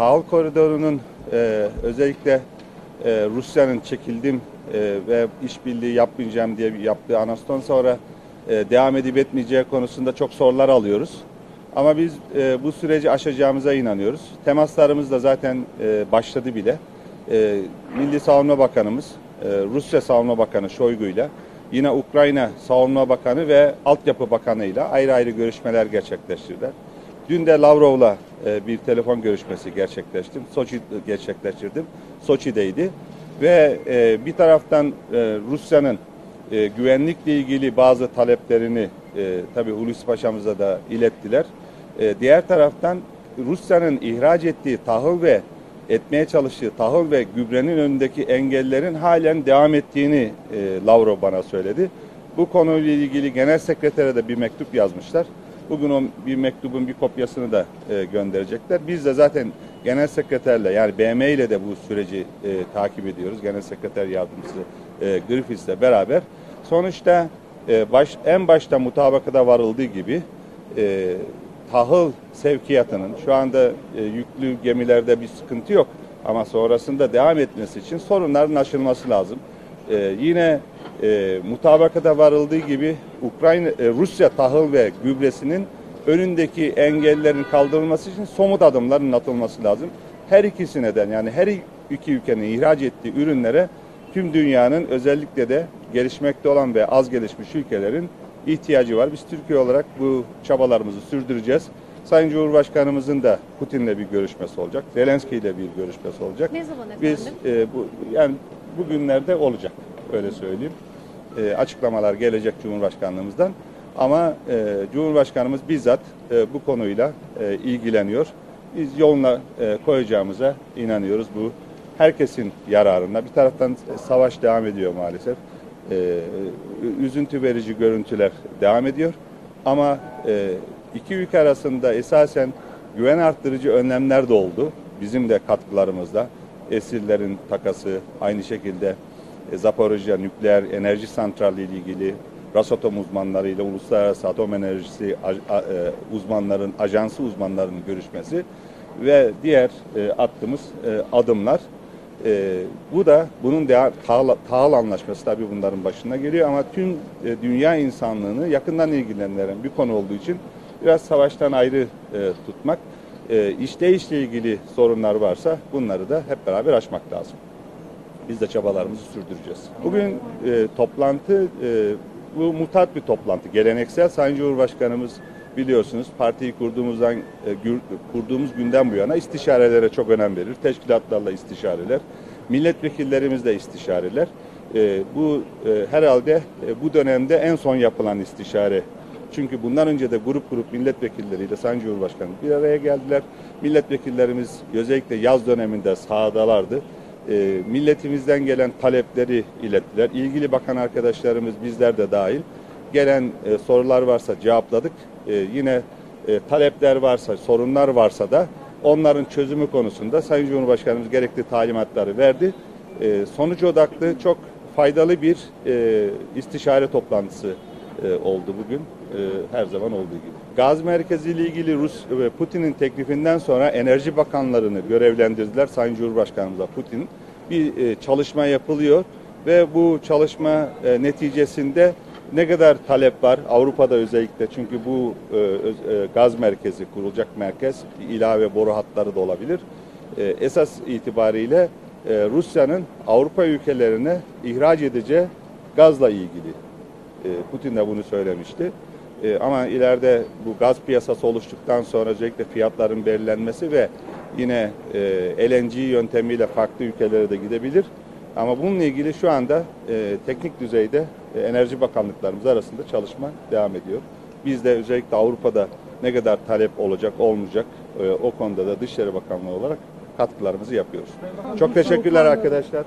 tahıl koridorunun e, özellikle e, Rusya'nın çekildim e, ve işbirliği yapmayacağım diye yaptığı anonstan sonra e, devam edip etmeyeceği konusunda çok sorular alıyoruz. Ama biz e, bu süreci aşacağımıza inanıyoruz. Temaslarımız da zaten e, başladı bile. E, Milli Savunma Bakanımız, e, Rusya Savunma Bakanı Şoygu'yla, yine Ukrayna Savunma Bakanı ve Altyapı Bakanı'yla ayrı ayrı görüşmeler gerçekleştirdiler. Dün de Lavrov'la e, bir telefon görüşmesi gerçekleştim. Soçi gerçekleştirdim. Soçi'deydi. Ve e, bir taraftan e, Rusya'nın e, güvenlikle ilgili bazı taleplerini e, tabii Hulusi Paşa'mıza da ilettiler. E, diğer taraftan Rusya'nın ihraç ettiği tahıl ve etmeye çalıştığı tahıl ve gübrenin önündeki engellerin halen devam ettiğini e, Lavrov bana söyledi. Bu konuyla ilgili genel sekretere de bir mektup yazmışlar. Bugün o bir mektubun bir kopyasını da e, gönderecekler. Biz de zaten genel sekreterle yani BM ile de bu süreci e, takip ediyoruz. Genel sekreter yardımcısı e, Griffiths'le beraber. Sonuçta e, baş, en başta mutabakada varıldığı gibi e, tahıl sevkiyatının şu anda e, yüklü gemilerde bir sıkıntı yok ama sonrasında devam etmesi için sorunların aşılması lazım. E, yine e, mutabakata varıldığı gibi Ukrayna e, Rusya tahıl ve gübresinin önündeki engellerin kaldırılması için somut adımların atılması lazım. Her ikisi neden yani her iki ülkenin ihraç ettiği ürünlere tüm dünyanın özellikle de gelişmekte olan ve az gelişmiş ülkelerin ihtiyacı var. Biz Türkiye olarak bu çabalarımızı sürdüreceğiz. Sayın Cumhurbaşkanımızın da Putin'le bir görüşmesi olacak. Zelenski ile bir görüşmesi olacak. Ne zaman efendim? Biz e, bu yani bugünlerde olacak öyle söyleyeyim. E, açıklamalar gelecek Cumhurbaşkanlığımızdan. Ama e, Cumhurbaşkanımız bizzat e, bu konuyla e, ilgileniyor. Biz yoluna e, koyacağımıza inanıyoruz. Bu herkesin yararına. Bir taraftan savaş devam ediyor maalesef. E, üzüntü verici görüntüler devam ediyor. Ama e, iki ülke arasında esasen güven arttırıcı önlemler de oldu. Bizim de katkılarımızla. Esirlerin takası, aynı şekilde e, nükleer enerji santrali ile ilgili Rosatom uzmanlarıyla Uluslararası Atom Enerjisi a- a- e, uzmanların, ajansı uzmanlarının görüşmesi ve diğer e, attığımız e, adımlar. Bu da bunun de, tahıl, tahıl anlaşması tabii bunların başına geliyor ama tüm dünya insanlığını yakından ilgilendiren bir konu olduğu için biraz savaştan ayrı tutmak, e, işleyişle ilgili sorunlar varsa bunları da hep beraber aşmak lazım. Biz de çabalarımızı sürdüreceğiz. Bugün e, toplantı e, bu mutat bir toplantı. Geleneksel Sayın Cumhurbaşkanımız biliyorsunuz partiyi kurduğumuzdan e, kurduğumuz günden bu yana istişarelere çok önem verir. Teşkilatlarla istişareler, milletvekillerimizle istişareler. E, bu e, herhalde e, bu dönemde en son yapılan istişare. Çünkü bundan önce de grup grup milletvekilleriyle Sayın Cumhurbaşkanı bir araya geldiler. Milletvekillerimiz özellikle yaz döneminde sahadalardı e, milletimizden gelen talepleri ilettiler. İlgili bakan arkadaşlarımız bizler de dahil gelen e, sorular varsa cevapladık. E, yine e, talepler varsa, sorunlar varsa da onların çözümü konusunda Sayın Cumhurbaşkanımız gerekli talimatları verdi. E, sonuç odaklı çok faydalı bir e, istişare toplantısı e, oldu bugün. E, her zaman olduğu gibi. Gaz merkezi ile ilgili Rus ve Putin'in teklifinden sonra enerji bakanlarını görevlendirdiler Sayın Cumhurbaşkanımıza Putin. Bir e, çalışma yapılıyor ve bu çalışma neticesinde ne kadar talep var Avrupa'da özellikle çünkü bu gaz merkezi kurulacak merkez ilave boru hatları da olabilir. Esas itibariyle Rusya'nın Avrupa ülkelerine ihraç edeceği gazla ilgili Putin de bunu söylemişti. E, Ama ileride bu gaz piyasası oluştuktan sonra özellikle fiyatların belirlenmesi ve yine e, LNG yöntemiyle farklı ülkelere de gidebilir. Ama bununla ilgili şu anda e, teknik düzeyde e, enerji bakanlıklarımız arasında çalışma devam ediyor. Biz de özellikle Avrupa'da ne kadar talep olacak olmayacak e, o konuda da Dışişleri Bakanlığı olarak katkılarımızı yapıyoruz. Çok teşekkürler arkadaşlar.